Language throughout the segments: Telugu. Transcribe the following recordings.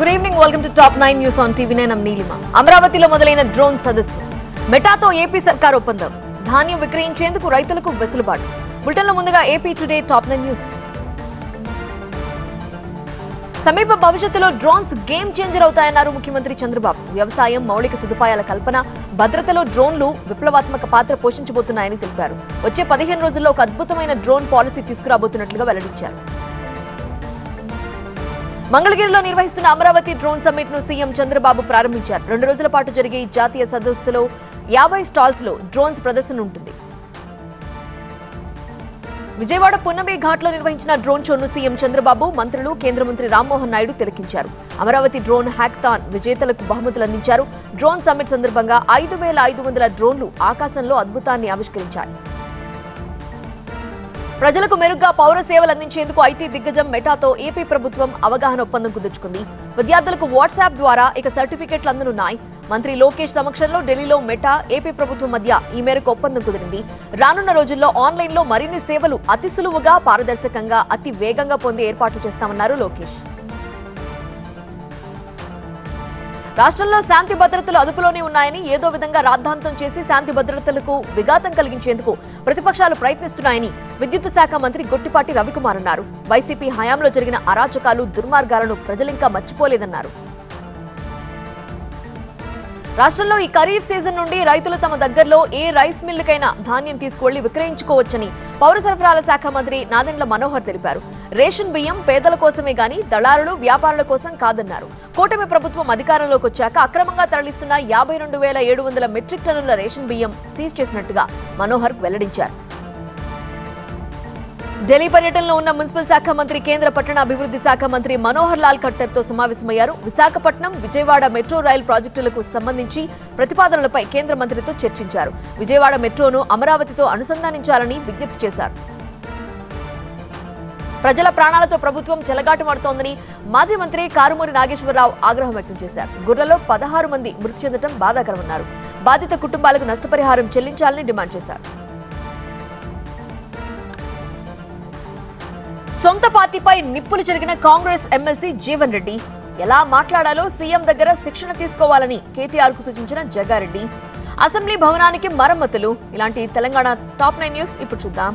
Good evening welcome to top nine news on TV nine Neelima. అమరావతిలో మొదలైన డ్రోన్ సదస్సు. మెటాతో ఏపీ సర్కార్ ఒప్పందం. ధాన్యం విక్రయించేందుకు రైతులకు వెసులుబాటు. బులెటిన్లో ముందుగా AP today top nine news సమీప భవిష్యత్తులో డ్రోన్స్ గేమ్ చేంజర్ అవుతాయన్నారు ముఖ్యమంత్రి చంద్రబాబు. వ్యవసాయం మౌలిక సదుపాయాల కల్పన భద్రతలో డ్రోన్లు విప్లవాత్మక పాత్ర పోషించబోతున్నాయని తెలిపారు. వచ్చే పదిహేను రోజుల్లో ఒక అద్భుతమైన డ్రోన్ పాలసీ తీసుకురాబోతున్నట్లుగా వెల్లడించారు. మంగళగిరిలో నిర్వహిస్తున్న అమరావతి డ్రోన్ సమ్మిట్ను సీఎం చంద్రబాబు ప్రారంభించారు. రెండు రోజుల పాటు జరిగే ఈ జాతీయ సదస్సులో యాభై స్టాల్స్లో డ్రోన్స్ ప్రదర్శన ఉంటుంది. విజయవాడ పున్నమి ఘాట్లో నిర్వహించిన డ్రోన్ షోను సీఎం చంద్రబాబు మంత్రులు కేంద్ర మంత్రి రామ్మోహన్ నాయుడు తిలకించారు. అమరావతి డ్రోన్ హ్యాక్థాన్ విజేతలకు బహుమతులు అందించారు. డ్రోన్ సమ్మిట్ సందర్భంగా ఐదు వేల ఐదు వందల డ్రోన్లు ఆకాశంలో అద్భుతాన్ని ఆవిష్కరించాయి. ప్రజలకు మెరుగ్గా పౌర సేవలు అందించేందుకు ఐటీ దిగ్గజం మెటాతో ఏపీ ప్రభుత్వం అవగాహన ఒప్పందం కుదుర్చుకుంది. విద్యార్థులకు వాట్సాప్ ద్వారా ఇక సర్టిఫికెట్లు అందనున్నాయి. మంత్రి లోకేష్ సమక్షంలో ఢిల్లీలో మెటా ఏపీ ప్రభుత్వం మధ్య ఈ మేరకు ఒప్పందం కుదిరింది. రానున్న రోజుల్లో ఆన్లైన్లో మరిన్ని సేవలు అతి సులువుగా పారదర్శకంగా అతి వేగంగా పొందే ఏర్పాట్లు చేస్తామన్నారు లోకేష్. రాష్ట్రంలో శాంతి భద్రతలు అదుపులోనే ఉన్నాయని ఏదో విధంగా రాద్ధాంతం చేసి శాంతి భద్రతలకు విఘాతం కలిగించేందుకు ప్రతిపక్షాలు ప్రయత్నిస్తున్నాయని విద్యుత్ శాఖ మంత్రి గొట్టిపాటి రవికుమార్ అన్నారు. వైసీపీ హయాంలో జరిగిన అరాచకాలు దుర్మార్గాలను ప్రజలింకా మర్చిపోలేదన్నారు. రాష్ట్రంలో ఈ ఖరీఫ్ సీజన్ నుండి రైతులు తమ దగ్గరలో ఏ రైస్ మిల్లుకైనా ధాన్యం తీసుకువెళ్ళి విక్రయించుకోవచ్చని పౌర సరఫరాల శాఖ మంత్రి నాదెండ్ల మనోహర్ తెలిపారు. రేషన్ బియ్యం పేదల కోసమే గాని దళారులు వ్యాపారుల కోసం కాదన్నారు. కూటమి ప్రభుత్వం అధికారంలోకి వచ్చాక అక్రమంగా తరలిస్తున్న యాభై రెండు వేల ఏడు వందల మెట్రిక్ టన్నుల రేషన్ బియ్యం సీజ్ చేసినట్టుగా మనోహర్ వెల్లడించారు. ఢిల్లీ పర్యటనలో ఉన్న మున్సిపల్ శాఖ మంత్రి కేంద్ర పట్టణ అభివృద్ధి శాఖ మంత్రి మనోహర్ లాల్ ఖట్టర్తో సమావేశమయ్యారు. విశాఖపట్నం విజయవాడ మెట్రో రైల్ ప్రాజెక్టులకు సంబంధించి ప్రతిపాదనలపై కేంద్ర మంత్రితో చర్చించారు. విజయవాడ మెట్రోను అమరావతితో అనుసంధానించాలని విజ్ఞప్తి చేశారు. ప్రజల ప్రాణాలతో ప్రభుత్వం చెలగాటమాడుతోందని మాజీ మంత్రి కారుమూరి నాగేశ్వరరావు ఆగ్రహం వ్యక్తం చేశారు. గుర్రలో పదహారు మంది మృతి చెందడం బాధాకరమన్నారు. బాధిత కుటుంబాలకు నష్టపరిహారం చెల్లించాలని డిమాండ్ చేశారు. సొంత పార్టీపై నిప్పులు జరిగిన కాంగ్రెస్ ఎమ్మెల్సీ జీవన్ రెడ్డి. ఎలా మాట్లాడాలో సీఎం దగ్గర శిక్షణ తీసుకోవాలని కేటీఆర్కు సూచించిన జగారెడ్డి అసెంబ్లీ భవనానికి మరమ్మతులు. ఇలాంటి తెలంగాణ టాప్ నైన్ న్యూస్ ఇప్పుడు చూద్దాం.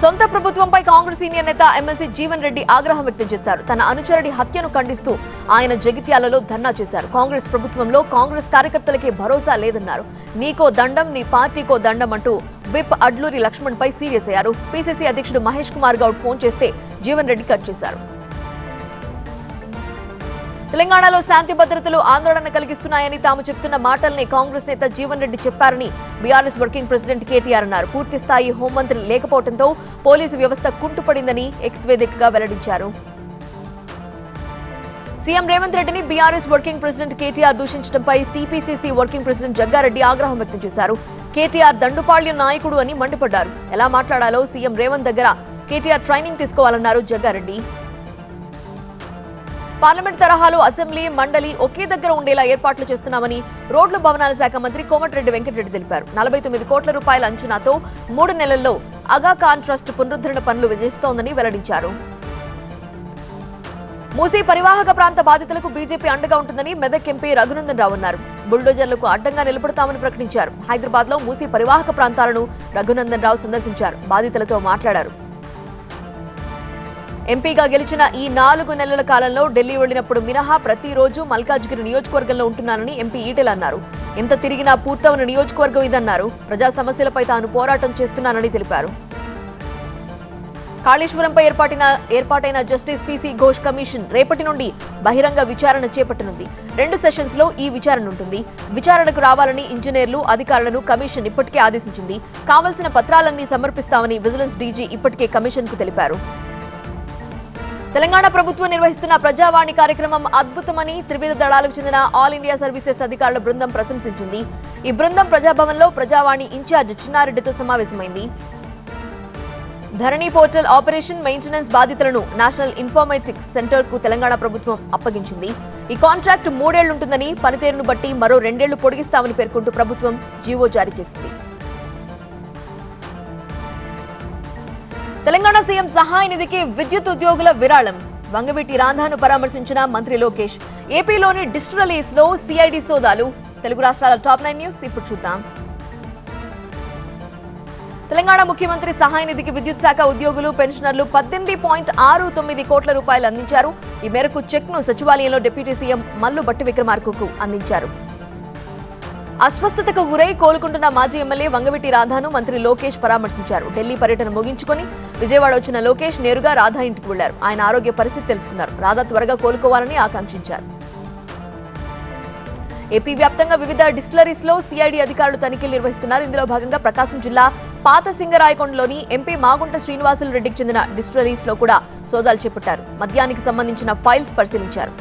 సొంత ప్రభుత్వంపై కాంగ్రెస్ సీనియర్ నేత ఎమ్మెల్సీ జీవన్ రెడ్డి ఆగ్రహం వ్యక్తం చేశారు. తన అనుచరుడి హత్యను ఖండిస్తూ ఆయన జగిత్యాలలో ధర్నా చేశారు. కాంగ్రెస్ ప్రభుత్వంలో కాంగ్రెస్ కార్యకర్తలకి భరోసా లేదన్నారు. నీకో దండం నీ పార్టీకో దండం అంటూ విప్ అడ్లూరి లక్ష్మణ్ పై సీరియస్ అయ్యారు. పీసీసీ అధ్యక్షుడు మహేష్ కుమార్ గౌడ్ ఫోన్ చేస్తే జీవన్ రెడ్డి కట్ చేశారు. తెలంగాణలో శాంతి భద్రతలు ఆందోళన కలిగిస్తున్నాయని తాము చెప్తున్న మాటల్ని కాంగ్రెస్ నేత జీవన్ రెడ్డి చెప్పారని బీఆర్ఎస్ వర్కింగ్ ప్రెసిడెంట్ కేటీఆర్ అన్నారు. పూర్తి స్థాయి హోంమంత్రి లేకపోవడంతో పోలీసు వ్యవస్థ కుంటుపడిందని ఎక్స్ వేదికగా వెల్లడించారు. సీఎం రేవంత్ రెడ్డిని బీఆర్ఎస్ వర్కింగ్ ప్రెసిడెంట్ కేటీఆర్ దూషించడంపై టీపీసీసీ వర్కింగ్ ప్రెసిడెంట్ జగ్గారెడ్డి ఆగ్రహం వ్యక్తం చేశారు. కేటీఆర్ దండుపాళ్య నాయకుడు అని మండిపడ్డారు. ఎలా మాట్లాడాలో సీఎం రేవంత్ దగ్గర కేటీఆర్ ట్రైనింగ్ తీసుకోవాలన్నారు జగ్గారెడ్డి. పార్లమెంట్ తరహాలో అసెంబ్లీ మండలి ఒకే దగ్గర ఉండేలా ఏర్పాట్లు చేస్తున్నామని రోడ్లు భవనాల శాఖ మంత్రి కోమటిరెడ్డి వెంకటరెడ్డి తెలిపారు. నలభై తొమ్మిది కోట్ల రూపాయల అంచనాతో మూడు నెలల్లో అగాఖాన్ ట్రస్ట్ పునరుద్ధరణ పనులు విజయిస్తోందని వెల్లడించారు. మూసీ పరివాహక ప్రాంత బాధితులకు బీజేపీ అండగా ఉంటుందని మెదక్ ఎంపీ రఘునందన్ రావు అన్నారు. బుల్డోజర్లకు అడ్డంగా నిలబడతామని ప్రకటించారు. హైదరాబాద్లో మూసీ పరివాహక ప్రాంతాలను రఘునందన్ రావు సందర్శించారు. బాధితులతో మాట్లాడారు. ఎంపీగా గెలిచిన ఈ నాలుగు నెలల కాలంలో ఢిల్లీ వెళ్ళినప్పుడు మినహా ప్రతిరోజు మల్కాజ్గిరి నియోజకవర్గంలో ఉంటున్నానని ఎంపీ ఈటెల్ అన్నారు. ఎంత తిరిగినా పూర్తవని నియోజకవర్గం ఇదన్నారు. ప్రజా సమస్యలపై తాను పోరాటం చేస్తున్నానని తెలిపారు. కాళేశ్వరంపై ఏర్పాటిన ఏర్పాటైన జస్టిస్ పీసీ ఘోష్ కమిషన్ రేపటి నుండి బహిరంగ విచారణ చేపట్టనుంది. రెండు సెషన్స్లో ఈ విచారణ ఉంటుంది. విచారణకు రావాలని ఇంజనీర్లు అధికారులను కమిషన్ ఇప్పటికే ఆదేశించింది. కావలసిన పత్రాలన్నీ సమర్పిస్తామని విజిలెన్స్ డీజీ ఇప్పటికే కమిషన్కు తెలిపారు. తెలంగాణ ప్రభుత్వం నిర్వహిస్తున్న ప్రజావాణి కార్యక్రమం అద్భుతమని త్రివిధ దళాలకు చెందిన ఆల్ ఇండియా సర్వీసెస్ అధికారుల బృందం ప్రశంసించింది. ఈ బృందం ప్రజాభవన్లో ప్రజావాణి ఇన్ఛార్జ్ చిన్నారెడ్డితో సమావేశమైంది. ధరణి పోర్టల్ ఆపరేషన్ మెయింటెనెన్స్ బాధితులను నేషనల్ ఇన్ఫర్మేటిక్స్ సెంటర్కు తెలంగాణ ప్రభుత్వం అప్పగించింది. ఈ కాంట్రాక్ట్ మూడేళ్ళుంటుందని పనితీరును బట్టి మరో రెండేళ్ళు పొడిగిస్తామని పేర్కొంటూ ప్రభుత్వం జీవో జారీ చేసింది. తెలంగాణ సీఎం సహాయ నిధికి విద్యుత్ ఉద్యోగుల విరాళం. వంగవీటి రాధాను పరామర్శించిన మంత్రి లోకేష్. ఏపీలోని డిస్టిలరీస్లో సిఐడి సోదాలు. తెలుగు రాష్ట్రాల టాప్ నైన్ న్యూస్ ఇప్పుడు చూద్దాం. తెలంగాణ ముఖ్యమంత్రి సహాయ నిధికి విద్యుత్ శాఖ ఉద్యోగులు పెన్షనర్లు పద్దెనిమిది పాయింట్ ఆరు తొమ్మిది కోట్ల రూపాయలు అందించారు. ఈ మేరకు చెక్ను సచివాలయంలో డిప్యూటీ సీఎం మల్లు భట్టి విక్రమార్కకు అందించారు. అస్వస్థతకు గురై కోలుకుంటున్న మాజీ ఎమ్మెల్యే వంగవీటి రాధాను మంత్రి లోకేష్ పరామర్శించారు. ఢిల్లీ పర్యటన ముగించుకొని విజయవాడ వచ్చిన లోకేష్ నేరుగా రాధా ఇంటికి వెళ్ళారు. ఆయన ఆరోగ్య పరిస్థితి తెలుసుకున్నారు. రాధా త్వరగా కోలుకోవాలని ఆకాంక్షించారు. ఏపీ వ్యాప్తంగా వివిధ డిస్టిలరీస్లో సిఐడి అధికారులు తనిఖీలు నిర్వహిస్తున్నారు. ఇందులో భాగంగా ప్రకాశం జిల్లా పాత సింగరాయకొండలోని ఎంపీ మాగుంట శ్రీనివాసులు రెడ్డికి చెందిన డిస్టిలరీస్లో కూడా సోదాలు చేపట్టారు. మద్యానికి సంబంధించిన ఫైల్స్ పరిశీలించారు.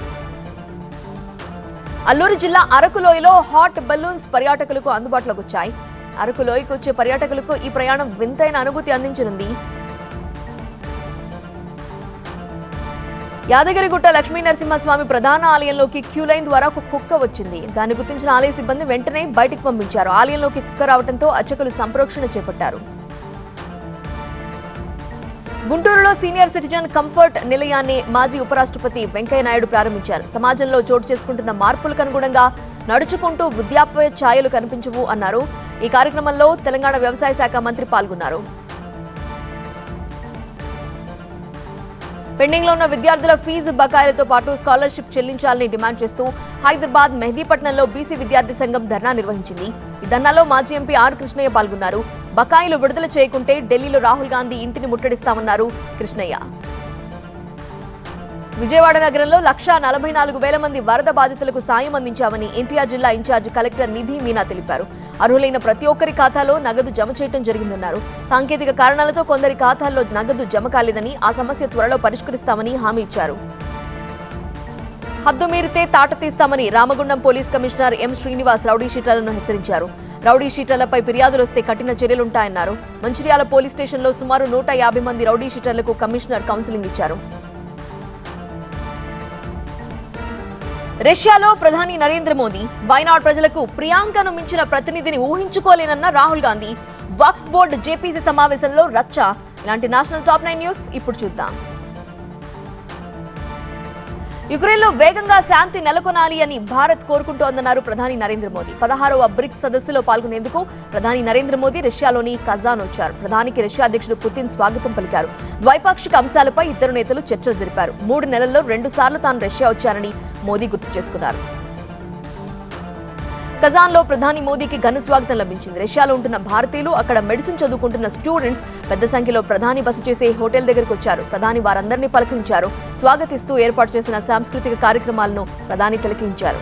అల్లూరు జిల్లా అరకులోయలో హాట్ బెలూన్స్ పర్యాటకులకు అందుబాటులోకి వచ్చాయి. అరకులోయకు వచ్చే పర్యాటకులకు ఈ ప్రయాణం వింతైన అనుభూతి అందించనుంది. యాదగిరిగుట్ట లక్ష్మీ నరసింహస్వామి ప్రధాన ఆలయంలోకి క్యూ లైన్ ద్వారా ఒక కుక్క వచ్చింది. దాన్ని గుర్తించిన ఆలయ సిబ్బంది వెంటనే బయటికి పంపించారు. ఆలయంలోకి కుక్క రావడంతో అర్చకులు సంప్రోక్షణ చేపట్టారు. గుంటూరులో సీనియర్ సిటిజన్ కంఫర్ట్ నిలయాన్ని మాజీ ఉపరాష్ట్రపతి వెంకయ్యనాయుడు ప్రారంభించారు. సమాజంలో చోటు చేసుకుంటున్న మార్పులకు అనుగుణంగా నడుచుకుంటూ వృద్ధాప్య ఛాయలు కనిపించవు అన్నారు. ఈ కార్యక్రమంలో తెలంగాణ వ్యవసాయ శాఖ మంత్రి పాల్గొన్నారు. పెండింగ్లో ఉన్న విద్యార్థుల ఫీజు బకాయిలతో పాటు స్కాలర్షిప్ చెల్లించాలని డిమాండ్ చేస్తూ హైదరాబాద్ మెహదీపట్నంలో బీసీ విద్యార్థి సంఘం ధర్నా నిర్వహించింది. ఈ ధర్నాలో మాజీ ఎంపీ ఆర్ కృష్ణయ్య పాల్గొన్నారు. బకాయిలు విడుదల చేయకుంటే ఢిల్లీలో రాహుల్ గాంధీ ఇంటిని ముట్టడిస్తామన్నారు కృష్ణయ్య. విజయవాడ నగరంలో లక్షా నలభై నాలుగు వేల మంది వరద బాధితులకు సాయం అందించామని ఎన్టీఆర్ జిల్లా ఇన్ఛార్జ్ కలెక్టర్ నిధి మీనా తెలిపారు. అర్హులైన ప్రతి ఒక్కరి ఖాతాలో నగదు జమ చేయడం జరిగిందన్నారు. సాంకేతిక కారణాలతో కొందరి ఖాతాల్లో నగదు జమ కాలేదని ఆ సమస్య త్వరలో పరిష్కరిస్తామని హామీ ఇచ్చారు. హద్దు మీరితే తాట తీస్తామని Ramagundam police commissioner M Srinivas rowdy షీటర్లను హెచ్చరించారు. రౌడీ షీటర్లపై ఫిర్యాదులు వస్తే కఠిన చర్యలుంటాయన్నారు. మంచిర్యాల పోలీస్ స్టేషన్లో సుమారు నూట యాభై మంది రౌడీ షీటర్లకు కమిషనర్ కౌన్సిలింగ్ ఇచ్చారు. రష్యాలో ప్రధాని నరేంద్ర మోదీ వైనాడ్ ప్రజలకు ప్రియాంకను మించిన ప్రతినిధిని ఊహించుకోలేనన్న రాహుల్ గాంధీ వక్ఫ్ బోర్డు జేపీసీ సమావేశంలో రచ్చ. ఇలాంటి నేషనల్ టాప్ నైన్ న్యూస్ ఇప్పుడు చూద్దాం. యుక్రెయిన్లో వేగంగా శాంతి నెలకొనాలి అని భారత్ కోరుకుంటోందన్నారు ప్రధాని నరేంద్ర మోదీ. పదహారవ బ్రిక్స్ సదస్సులో పాల్గొనేందుకు ప్రధాని నరేంద్ర మోదీ రష్యాలోని కజాన్ వచ్చారు. ప్రధానికి రష్యా అధ్యక్షుడు పుతిన్ స్వాగతం పలికారు. ద్వైపాక్షిక అంశాలపై ఇద్దరు నేతలు చర్చలు జరిపారు. మూడు నెలల్లో రెండు సార్లు తాను రష్యా వచ్చారని మోదీ గుర్తు చేసుకున్నారు. కజాన్లో ప్రధాని మోదీకి ఘన స్వాగతం లభించింది. రష్యాలో ఉంటున్న భారతీయులు అక్కడ మెడిసిన్ చదువుకుంటున్న స్టూడెంట్స్ పెద్ద సంఖ్యలో ప్రధాని బస చేసే హోటల్ దగ్గరకు వచ్చారు. ప్రధాని వారందరినీ పలకరించారు. స్వాగతిస్తూ ఏర్పాటు చేసిన సాంస్కృతిక కార్యక్రమాలను ప్రధాని తిలకించారు.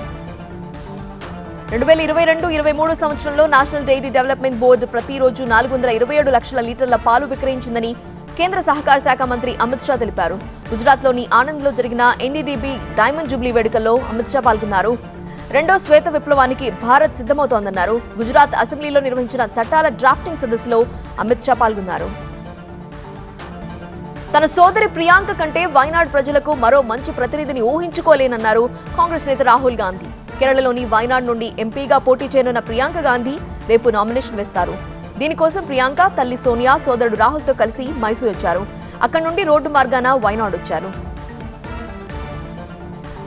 రెండు వేల ఇరవై రెండు ఇరవై మూడు సంవత్సరంలో నేషనల్ డైరీ డెవలప్మెంట్ బోర్డు ప్రతిరోజు నాలుగు వందల ఇరవై ఏడు లక్షల లీటర్ల పాలు విక్రయించిందని కేంద్ర సహకార శాఖ మంత్రి అమిత్ షా తెలిపారు. గుజరాత్లోని ఆనంద్లో జరిగిన ఎన్డీడీబీ డైమండ్ జూబ్లీ వేడుకల్లో అమిత్ షా పాల్గొన్నారు. రెండో శ్వేత విప్లవానికి భారత్ సిద్ధమవుతోందన్నారు. గుజరాత్ అసెంబ్లీలో నిర్వహించిన చట్టాల డ్రాఫ్టింగ్ సదస్సులో అమిత్ షా పాల్గొన్నారు. తన సోదరి ప్రియాంక కంటే వైనాడ్ ప్రజలకు మరో మంచి ప్రతినిధిని ఊహించుకోలేనన్నారు కాంగ్రెస్ నేత రాహుల్ గాంధీ. కేరళలోని వైనాడ్ నుండి ఎంపీగా పోటీ చేయనున్న ప్రియాంక గాంధీ రేపు నామినేషన్ వేస్తారు. దీనికోసం ప్రియాంక తల్లి సోనియా సోదరుడు రాహుల్తో కలిసి మైసూర్ వచ్చారు అక్కడి నుండి రోడ్డు మార్గాన వైనాడ్ వచ్చారు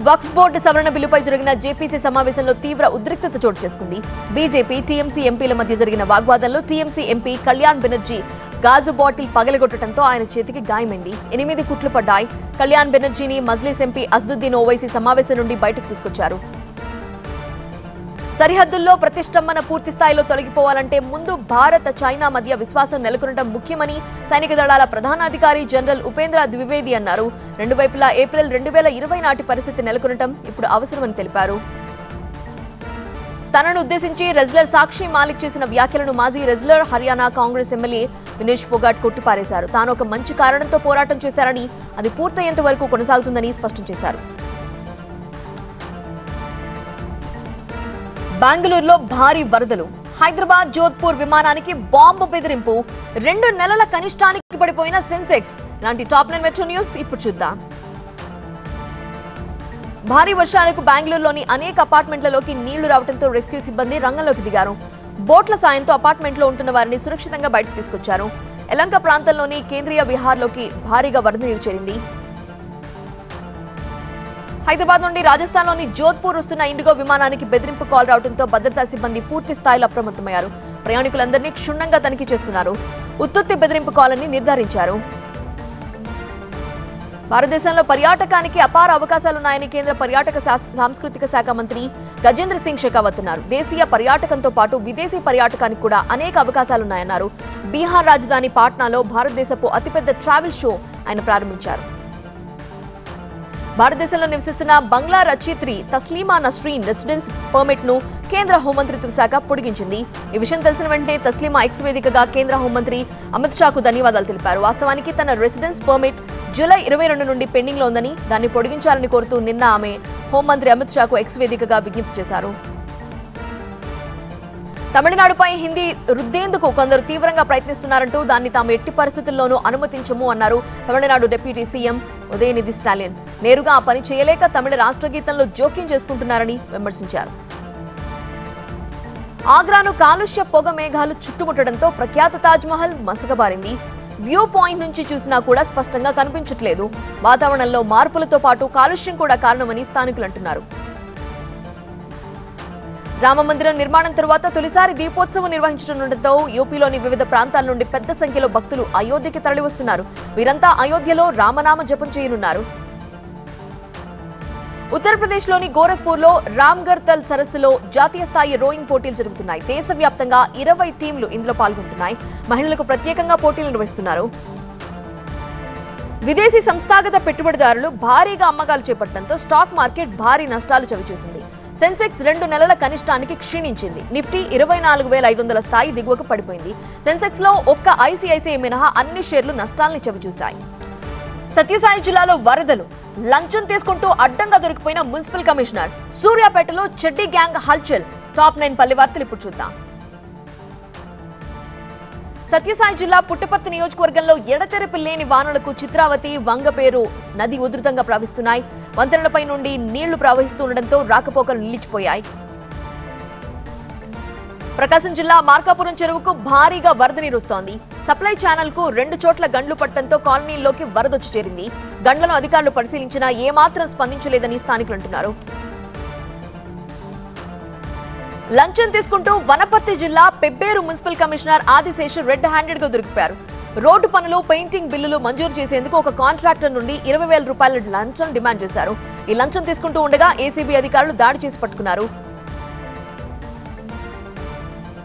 వక్ఫ్ బోర్డు సవరణ బిల్లుపై జరిగిన జేపీసీ సమావేశంలో తీవ్ర ఉద్రిక్తత చోటు చేసుకుంది. బీజేపీ టీఎంసీ ఎంపీల మధ్య జరిగిన వాగ్వాదంలో టీఎంసీ ఎంపీ కళ్యాణ్ బెనర్జీ గాజు బాటిల్ పగలగొట్టడంతో ఆయన చేతికి గాయమైంది. ఎనిమిది కుట్లు పడ్డాయి. కళ్యాణ్ బెనర్జీని మజ్లీస్ ఎంపీ అస్దుద్దీన్ ఓవైసీ సమావేశం నుండి బయటకు తీసుకొచ్చారు. సరిహద్దుల్లో ప్రతిష్టంభన పూర్తి స్థాయిలో తొలగిపోవాలంటే ముందు భారత్ చైనా మధ్య విశ్వాసం నెలకొనడం ముఖ్యమని సైనిక దళాల ప్రధానాధికారి జనరల్ ఉపేంద్ర ద్వివేది అన్నారు. రెండు వైపులా ఏప్రిల్ రెండు వేల ఇరవై నాటి పరిస్థితి నెలకొనడం ఇప్పుడు అవసరమని తెలిపారు. తనను ఉద్దేశించి రెజ్లర్ సాక్షి మాలిక్ చేసిన వ్యాఖ్యలను మాజీ wrestler Haryana Congress MLA Vinesh Phogat కొట్టిపారేశారు. తాను ఒక మంచి కారణంతో పోరాటం చేశారని అది పూర్తయ్యేంత వరకు కొనసాగుతుందని స్పష్టం చేశారు. బెంగళూరులో భారీ వరదలు. హైదరాబాద్ జోధ్పూర్ విమానానికి బాంబు బెదిరింపు. రెండు నెలల కనిష్టానికి పడిపోయిన సెన్సెక్స్. లాంటి టాప్ నైన్ మెట్రో న్యూస్ ఇప్పుడు చూద్దాం. భారీ వర్షాలకు బెంగళూరులోని అనేక అపార్ట్మెంట్లలోకి నీళ్ళు రావడంతో రెస్క్యూ సిబ్బంది రంగంలోకి దిగారు. బోట్ల సాయంతో అపార్ట్మెంట్లో ఉంటున్న వారిని సురక్షితంగా బయటకు తీసుకొచ్చారు. ఎలంక ప్రాంతంలోని కేంద్రీయ విహార్లోకి భారీగా వరద నీరు చేరింది. హైదరాబాద్ నుండి రాజస్థాన్లోని జోధ్పూర్ వస్తున్న ఇండిగో విమానానికి బెదిరింపు కాల్ రావడంతో భద్రతా సిబ్బంది పూర్తి స్థాయిలో అప్రమత్తమయ్యారు. ప్రయాణికులందరినీ క్షుణ్ణంగా తనిఖీ చేస్తున్నారు. ఉత్తుత్తి బెదిరింపు కాల్ అని నిర్ధారించారు. భారతదేశంలో పర్యాటకానికి అపార అవకాశాలున్నాయని కేంద్ర పర్యాటక సాంస్కృతిక శాఖ మంత్రి గజేంద్ర సింగ్ షెకావత్ అన్నారు. దేశీయ పర్యాటకంతో పాటు విదేశీ పర్యాటకానికి కూడా అనేక అవకాశాలున్నాయన్నారు. బీహార్ రాజధాని పాట్నాలో భారతదేశపు అతిపెద్ద ట్రావెల్ షో ఆయన ప్రారంభించారు. భారతదేశంలో నివసిస్తున్న బంగ్లా రచయిత్రి తస్లీమా నస్రీన్ రెసిడెన్స్ పర్మిట్ను కేంద్ర హోంమంత్రిత్వ శాఖ పొడిగించింది. ఈ విషయం తెలిసిన వెంటనే తస్లీమా ఎక్స్ వేదికగా కేంద్ర హోంమంత్రి అమిత్ షాకు ధన్యవాదాలు తెలిపారు. వాస్తవానికి తన రెసిడెన్స్ పర్మిట్ జూలై ఇరవై రెండు నుండి పెండింగ్లో ఉందని దాన్ని పొడిగించాలని కోరుతూ నిన్న ఆమె హోంమంత్రి అమిత్ షాకు ఎక్స్ వేదికగా విజ్ఞప్తి చేశారు. తమిళనాడుపై హిందీ రుద్దేందుకు కొందరు తీవ్రంగా ప్రయత్నిస్తున్నారంటూ దాన్ని తాము ఎట్టి పరిస్థితుల్లోనూ అనుమతించము అన్నారు తమిళనాడు డిప్యూటీ సీఎం ఉదయనిధి స్టాలిన్. నేరుగా ఆ పని చేయలేక తమిళ రాష్ట్ర గీతంలో జోక్యం చేసుకుంటున్నారని విమర్శించారు. ఆగ్రాను కాలుష్య పొగ మేఘాలు చుట్టుముట్టడంతో ప్రఖ్యాత తాజ్మహల్ మసకబారింది. వ్యూ పాయింట్ నుంచి చూసినా కూడా స్పష్టంగా కనిపించట్లేదు. వాతావరణంలో మార్పులతో పాటు కాలుష్యం కూడా కారణమని స్థానికులు అంటున్నారు. రామ మందిరం నిర్మాణం తరువాత తొలిసారి దీపోత్సవం నిర్వహించనుండటంతో యూపీలోని వివిధ ప్రాంతాల నుండి పెద్ద సంఖ్యలో భక్తులు అయోధ్యకి తరలివస్తున్నారు. వీరంతా అయోధ్యలో రామనామ జపం చేయనున్నారు. ఉత్తరప్రదేశ్లోని గోరఖ్పూర్లో రామ్గర్తల్ సరస్సులో జాతీయ స్థాయి రోయింగ్ పోటీలు జరుగుతున్నాయి. దేశవ్యాప్తంగా ఇరవై టీంలు ఇందులో పాల్గొంటున్నాయి. మహిళలకు ప్రత్యేకంగా పోటీలు నిర్వహిస్తున్నారు. విదేశీ సంస్థాగత పెట్టుబడిదారులు భారీగా అమ్మకాలు చేపట్టడంతో స్టాక్ మార్కెట్ భారీ నష్టాలు చవిచూసింది. సెన్సెక్స్ రెండు నెలల కనిష్టానికి క్షీణించింది. నిఫ్టీ ఇరవై నాలుగు వేల ఐదు వందల స్థాయి దిగువకు పడిపోయింది. సెన్సెక్స్లో ఒక్క ఐసీఐసీఐ మినహా అన్ని షేర్లు నష్టాల్ని చవిచూశాయి. సత్యసాయి జిల్లాలో వరదలు. లంచం తీసుకుంటూ అడ్డంగా దొరికిపోయిన మున్సిపల్ కమిషనర్. సూర్యాపేటలో చెడ్డి గ్యాంగ్ హల్చల్. టాప్ నైన్ పల్లె వార్తలు ఇప్పుడు చూద్దాం. సత్యసాయి జిల్లా పుట్టపర్తి నియోజకవర్గంలో ఎడతెరపి లేని వానలకు చిత్రావతి వంగపేరు నది ఉధృతంగా ప్రవహిస్తున్నాయి. వంతెనలపై నుండి నీళ్ళు ప్రవహిస్తూ ఉండడంతో రాకపోకలు నిలిచిపోయాయి. ప్రకాశం జిల్లా మార్కాపురం చెరువుకు భారీగా వరద నీరు వస్తోంది. సప్లై ఛానల్కు రెండు చోట్ల గండ్లు పట్టడంతో కాలనీల్లోకి వరదొచ్చి చేరింది. గండ్లను అధికారులు పరిశీలించినా ఏమాత్రం స్పందించలేదని స్థానికులు అంటున్నారు. లంచం తీసుకుంటూ వనపర్తి జిల్లా Pebbair municipal commissioner Adiseshu red హ్యాండెడ్గా దొరికిపారు రోడ్డు పనులు పెయింటింగ్ బిల్లులు మంజూరు చేసేందుకు ఒక కాంట్రాక్టర్ నుండి ఇరవై వేల రూపాయల లంచం డిమాండ్ చేశారు. ఈ లంచం తీసుకుంటూ ఉండగా ఏసీబీ అధికారులు దాడి చేసి పట్టుకున్నారు.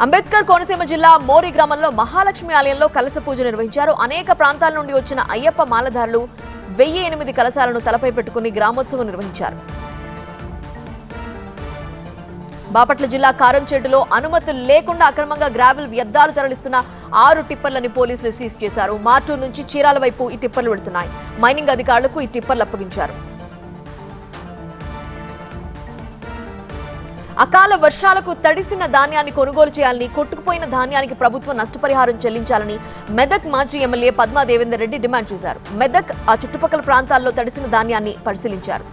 అంబేద్కర్ కోనసీమ జిల్లా మోరి గ్రామంలో మహాలక్ష్మి ఆలయంలో కలస పూజ నిర్వహించారు. అనేక ప్రాంతాల నుండి వచ్చిన అయ్యప్ప మాలధారులు వెయ్యి ఎనిమిది కలశాలను తలపై పెట్టుకుని గ్రామోత్సవం నిర్వహించారు. బాపట్ల జిల్లా కారంచేడులో అనుమతులు లేకుండా అక్రమంగా గ్రావెల్ వ్యర్థాలు తరలిస్తున్న ఆరు టిప్పర్లని పోలీసులు సీజ్ చేశారు. మార్టూర్ నుంచి చీరాల వైపు ఈ టిప్పర్లు వెడుతున్నాయి మైనింగ్ అధికారులకు ఈ టిప్పర్లు అప్పగించారు. అకాల వర్షాలకు తడిసిన ధాన్యాన్ని కొనుగోలు చేయాలని కొట్టుకుపోయిన ధాన్యానికి ప్రభుత్వం నష్టపరిహారం చెల్లించాలని మెదక్ మాజీ ఎమ్మెల్యే పద్మా దేవేందర్ రెడ్డి డిమాండ్ చేశారు. మెదక్ ఆ చుట్టుపక్కల ప్రాంతాల్లో తడిసిన ధాన్యాన్ని పరిశీలించారు.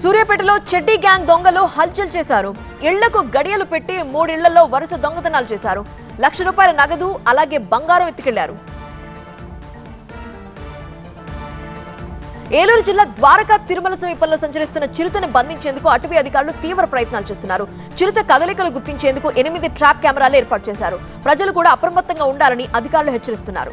సూర్యాపేటలో చెడ్డీ గ్యాంగ్ దొంగలు హల్చల్ చేశారు. ఇళ్ళకు గడియలు పెట్టి మూడిళ్ళలో వరుస దొంగతనాలు చేశారు. లక్ష రూపాయల నగదు అలాగే బంగారం ఎత్తుకెళ్ళారు. ఏలూరు జిల్లా ద్వారకా తిరుమల సమీపంలో సంచరిస్తున్న చిరుతను బంధించేందుకు అటవీ అధికారులు తీవ్ర ప్రయత్నాలు చేస్తున్నారు. చిరుత కదలికలు గుర్తించేందుకు ఎనిమిది ట్రాప్ కెమెరాలు ఏర్పాటు చేశారు. ప్రజలు కూడా అప్రమత్తంగా ఉండాలని అధికారులు హెచ్చరిస్తున్నారు.